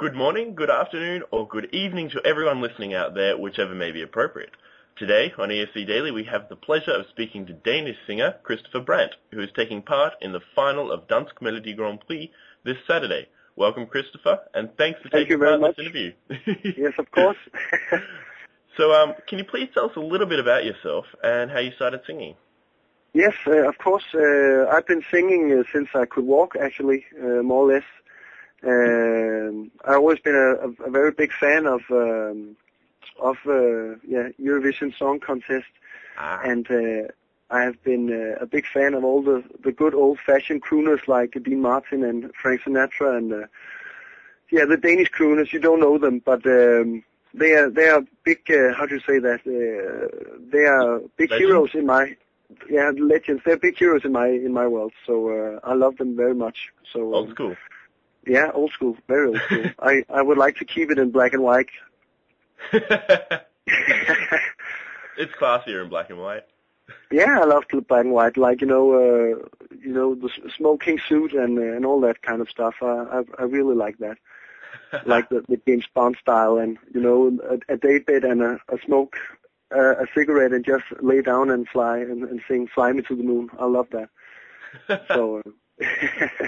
Good morning, good afternoon, or good evening to everyone listening out there, whichever may be appropriate. Today on ESC Daily we have the pleasure of speaking to Danish singer Christopher Brandt, who is taking part in the final of Dansk Melodi Grand Prix this Saturday. Welcome, Christopher, and thanks for Thank taking part in this interview. Yes, of course. so, um, can you please tell us a little bit about yourself and how you started singing? yes, uh, of course. Uh, I've been singing uh, since I could walk, actually, uh, more or less. Um, I've always been a, a, a very big fan of um, of uh, yeah Eurovision Song Contest, Ah, and uh, I have been uh, a big fan of all the the good old-fashioned crooners like Dean Martin and Frank Sinatra, and uh, yeah, the Danish crooners. You don't know them, but um, they are they are big. Uh, how do you say that? Uh, they are big Legends? heroes in my yeah legends. They're big heroes in my in my world. So uh, I love them very much. So old um, school. Yeah, old school, very old school. I I would like to keep it in black and white. it's classier in black and white. yeah, I love black and white, like you know, uh, you know, the smoking suit and uh, and all that kind of stuff. I I, I really like that, like the, the James Bond style, and you know, a, a daybed and a, a smoke, uh, a cigarette, and just lay down and fly and, and sing "Fly Me to the Moon." I love that. So. Uh,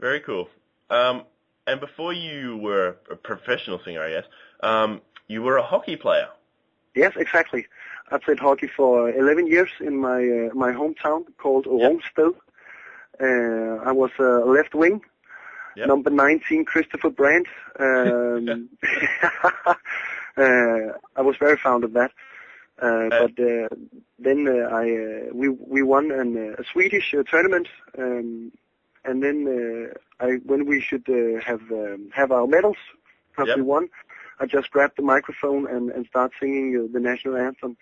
Very cool. Um, and before you were a professional singer, I guess, um, you were a hockey player. Yes, exactly. I played hockey for 11 years in my uh, my hometown called Rungsted. Uh, I was uh, left wing, Yep. number 19, Christopher Brandt. Um, uh, I was very fond of that. Uh, but uh, then uh, I uh, we we won an, uh, a Swedish uh, tournament, um, and then uh, I when we should uh, have um, have our medals because Yep. we won, I just grabbed the microphone and and start singing uh, the national anthem,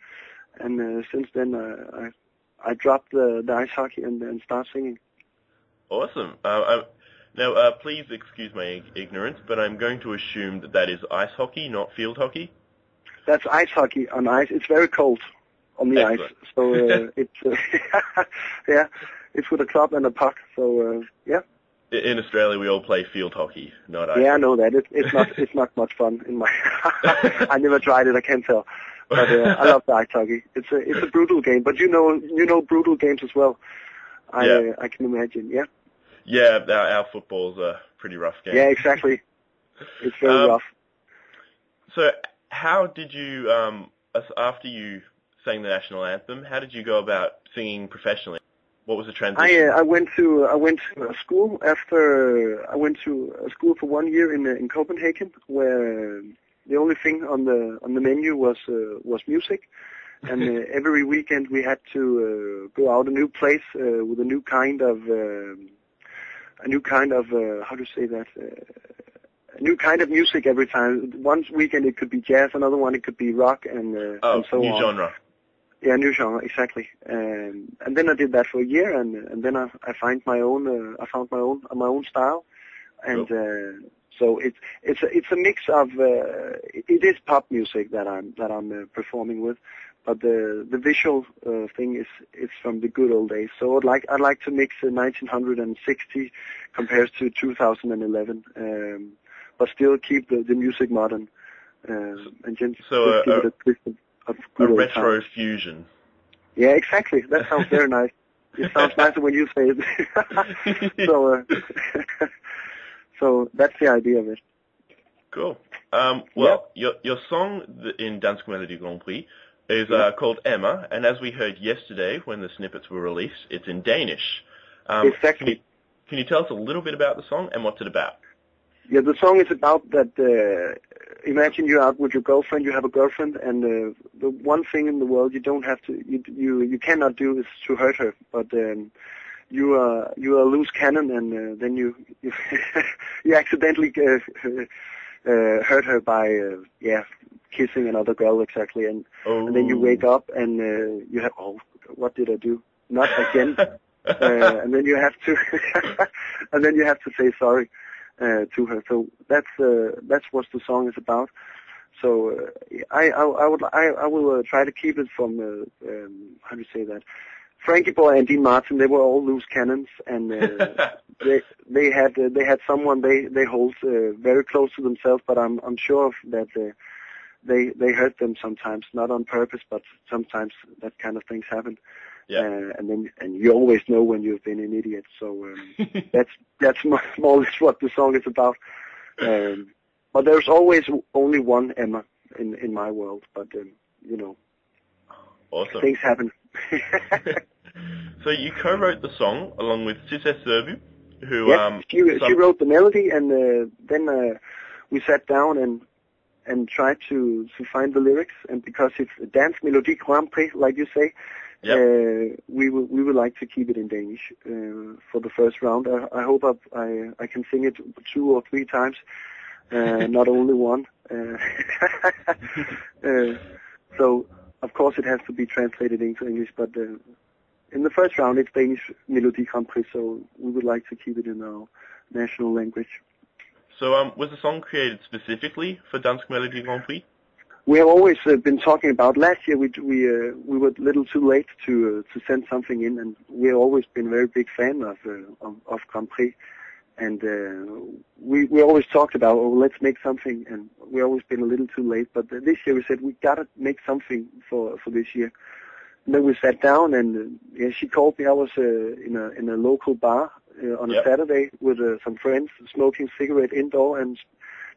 and uh, since then uh, I I dropped the, the ice hockey and and start singing. Awesome. Uh, I, now, uh, please excuse my ignorance, but I'm going to assume that that is ice hockey, not field hockey. That's ice hockey on ice. It's very cold on the Excellent. ice, so uh, it's uh, yeah, it's with a club and a puck. So uh, yeah. In Australia, we all play field hockey, not ice Yeah, I know that. It, it's not it's not much fun in my. I never tried it. I can't tell. But uh, I love the ice hockey. It's a it's a brutal game. But you know you know brutal games as well. I Yeah. uh, I can imagine. Yeah. Yeah, our, our football's a pretty rough game. Yeah. Exactly. It's very Um, rough. So, how did you, um, after you sang the national anthem, how did you go about singing professionally? What was the transition? I uh, I went to I went to a school after I went to a school for one year in uh, in Copenhagen where the only thing on the on the menu was uh, was music, and uh, every weekend we had to uh, go out a new place uh, with a new kind of um a new kind of uh, how to say that. Uh, a new kind of music every time. One weekend it could be jazz, another one it could be rock, and, uh, oh, and so new on. genre. Yeah, new genre, exactly. Um, and then I did that for a year, and and then I I find my own uh, I found my own my own style, and uh, so it's it's a, it's a mix of uh, it, is pop music that I'm that I'm uh, performing with, but the the visual uh, thing is is from the good old days. So I'd like I'd like to mix uh, 1960 compared to 2011, um, but still keep the the music modern, uh, and just, So, just give uh, it a twist A retro fusion. Yeah, exactly. That sounds very nice. It sounds nicer when you say it. so, uh, so that's the idea of it. Cool. Um, well, your your song in Dansk Melodi Grand Prix is uh, called Emma, and as we heard yesterday when the snippets were released, it's in Danish. Um, Exactly. Can you, can you tell us a little bit about the song and what's it about? Yeah, the song is about that. Uh, imagine you're out with your girlfriend. You have a girlfriend, and uh, the one thing in the world you don't have to, you you you cannot do is to hurt her. But um, you are you are a loose cannon, and uh, then you you, you accidentally uh, uh, hurt her by uh, yeah kissing another girl exactly, and Oh. and then you wake up and uh, you have oh what did I do? Not again. uh, and then you have to and then you have to say sorry uh, to her. So that's uh, that's what the song is about. So uh, I, I I would I, I will uh, try to keep it from uh, um, how do you say that Frankie Boy and Dean Martin, they were all loose cannons, and uh, they they had uh, they had someone they they hold uh, very close to themselves. But I'm I'm sure that uh, they they hurt them sometimes, not on purpose, but sometimes that kind of things happen. Yeah. Uh, and then and you always know when you've been an idiot. So um, that's that's more or less what the song is about. Um, but there's always only one Emma in in my world. But um, you know, awesome. things happen. so you co-wrote the song along with Sisse Søby, who yeah, um, she some- she wrote the melody, and uh, then uh, we sat down and and tried to to find the lyrics. And because it's a Dansk Melodi Grand Prix, like you say, Yep. uh, we would we would like to keep it in Danish uh, for the first round. I, I hope I, I I can sing it two or three times, uh, not only one. Uh, uh, so of course it has to be translated into English, but uh, in the first round it's Danish Melodi Grand Prix, so we would like to keep it in our national language. So um, was the song created specifically for Dansk Melodi Grand Prix? We have always uh, been talking about. Last year we we uh, we were a little too late to uh, to send something in, and we have always been a very big fan of uh, of, of Grand Prix. And uh, we we always talked about oh let's make something, and we always been a little too late. But uh, this year we said we gotta make something for for this year. And then we sat down, and uh, yeah, she called me. I was uh, in a in a local bar uh, on Yep. a Saturday with uh, some friends, smoking cigarette indoor and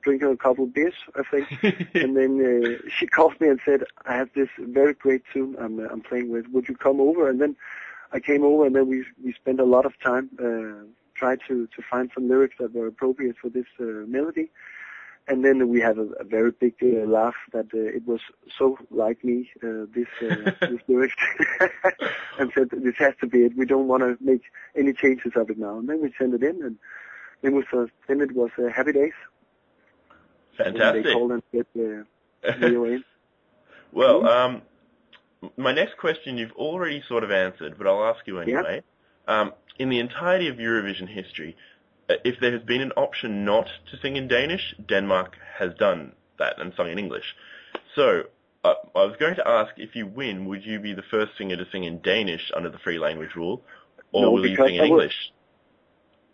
drinking a couple of beers, I think. and then uh, she called me and said, "I have this very great tune I'm uh, I'm playing with. Would you come over?" And then I came over, and then we we spent a lot of time uh, trying to to find some lyrics that were appropriate for this uh, melody. And then we had a, a very big uh, laugh that uh, it was so like me uh, this uh, this lyrics, and said this has to be it. We don't want to make any changes of it now. And then we sent it in, and then we saw, then it was uh, Happy Days. Fantastic. they and uh, Leo well, Mhm. um, my next question you've already sort of answered, but I'll ask you anyway. Um, in the entirety of Eurovision history, uh, if there has been an option not to sing in Danish, Denmark has done that and sung in English. So, uh, I was going to ask, if you win, would you be the first singer to sing in Danish under the free language rule, or No, will you sing in English?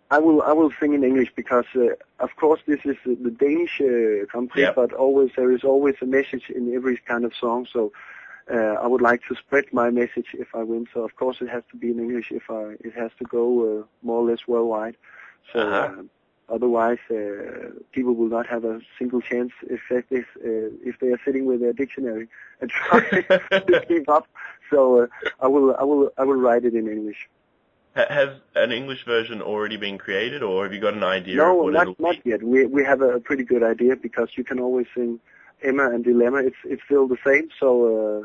I will I will sing in English because uh, of course this is uh, the Danish uh, country, Yep. but always there is always a message in every kind of song. So uh, I would like to spread my message if I win. So of course it has to be in English if I it has to go uh, more or less worldwide. So Uh-huh. uh, otherwise uh, people will not have a single chance if uh, if they are sitting with their dictionary and trying to keep up. So uh, I will I will I will write it in English. Ha- Has an English version already been created, or have you got an idea of No, what not it'll not be? yet. We we have a pretty good idea because you can always sing Emma and Dilemma. It's it's still the same. So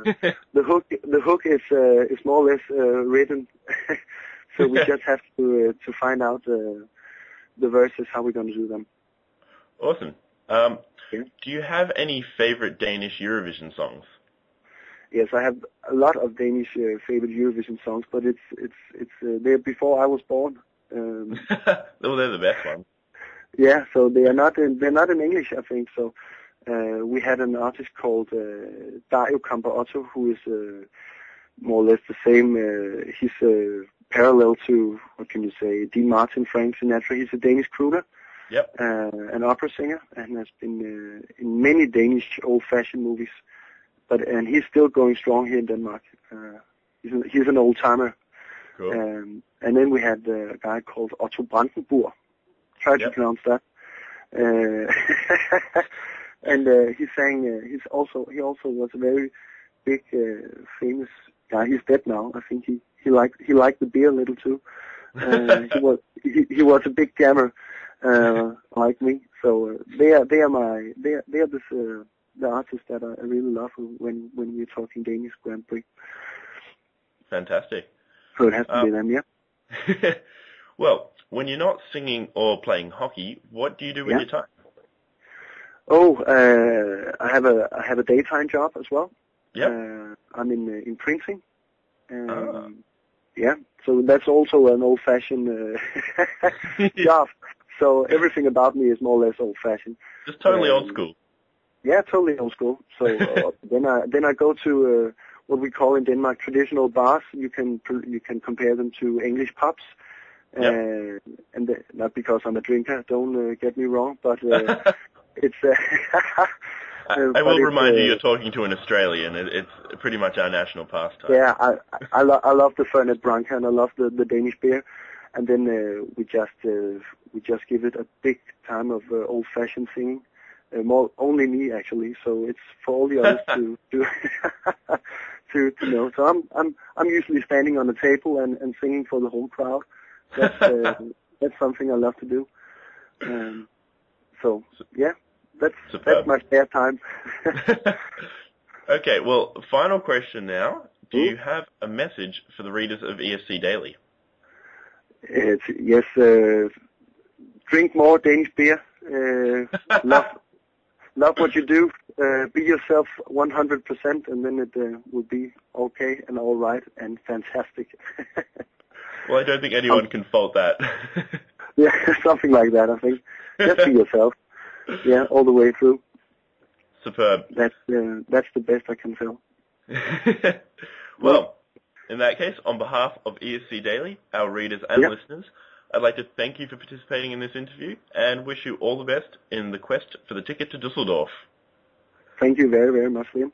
uh, the hook the hook is uh, is more or less uh, written. so we just have to uh, to find out uh, the verses how we're going to do them. Awesome. Um, Yeah. Do you have any favorite Danish Eurovision songs? Yes, I have a lot of Danish uh, favorite Eurovision songs, but it's it's it's uh, they're before I was born. Um, well, they're the best ones. Yeah, so they are not in, they're not in English, I think. So uh, we had an artist called uh, Dario Campeotto, who is uh, more or less the same. Uh, he's uh, parallel to what can you say, Dean Martin, Frank Sinatra. He's a Danish crooner, Yep. uh, an opera singer, and has been uh, in many Danish old-fashioned movies. But and he's still going strong here in Denmark. Uh, he's an, he's an old timer. Cool. Um, and then we had a guy called Otto Brandenburg. Try to Yep. pronounce that. Uh, and uh, he sang. Uh, he's also he also was a very big uh, famous guy. He's dead now. I think he he liked he liked the beer a little too. Uh, he was he, he was a big jammer uh, like me. So uh, they are they are my they are, they are this, uh, the artists that I really love when when we're talking Danish Grand Prix. Fantastic. So it has to be Um, them, yeah. well, when you're not singing or playing hockey, what do you do with Yeah. your time? Oh, uh, I have a I have a daytime job as well. Yep. Uh, I'm in uh, in printing. Um, Ah. Yeah, so that's also an old-fashioned uh, job. So everything about me is more or less old-fashioned. Just totally Um, old school. Yeah, totally old school. So uh, then I then I go to uh, what we call in Denmark traditional bars. You can you can compare them to English pubs. Yep. Uh, and the, not because I'm a drinker, don't uh, get me wrong, but uh, it's. Uh, I, I will remind you, you're talking to an Australian. It, it's pretty much our national pastime. Yeah, I I, lo- I love the Fernet Branca and I love the, the Danish beer, and then uh, we just uh, we just give it a big time of uh, old-fashioned singing. Uh, more only me actually, so it's for all the others to to to to know. So I'm I'm I'm usually standing on the table and and singing for the whole crowd. That's uh, that's something I love to do. Um, so yeah, that's Superb. that's my spare time. okay, well, final question now. Do you have a message for the readers of ESC Daily? It's, yes, uh, drink more Danish beer. Uh, love, love what you do. Uh, be yourself 100%, and then it uh, will be okay and all right and fantastic. well, I don't think anyone um, can fault that. yeah, something like that. I think. Just be yourself yeah, all the way through. Superb. That's uh, that's the best I can tell. well, in that case, on behalf of ESC Daily, our readers and yep. listeners, I'd like to thank you for participating in this interview and wish you all the best in the quest for the ticket to Dusseldorf. Thank you very, very much, Liam.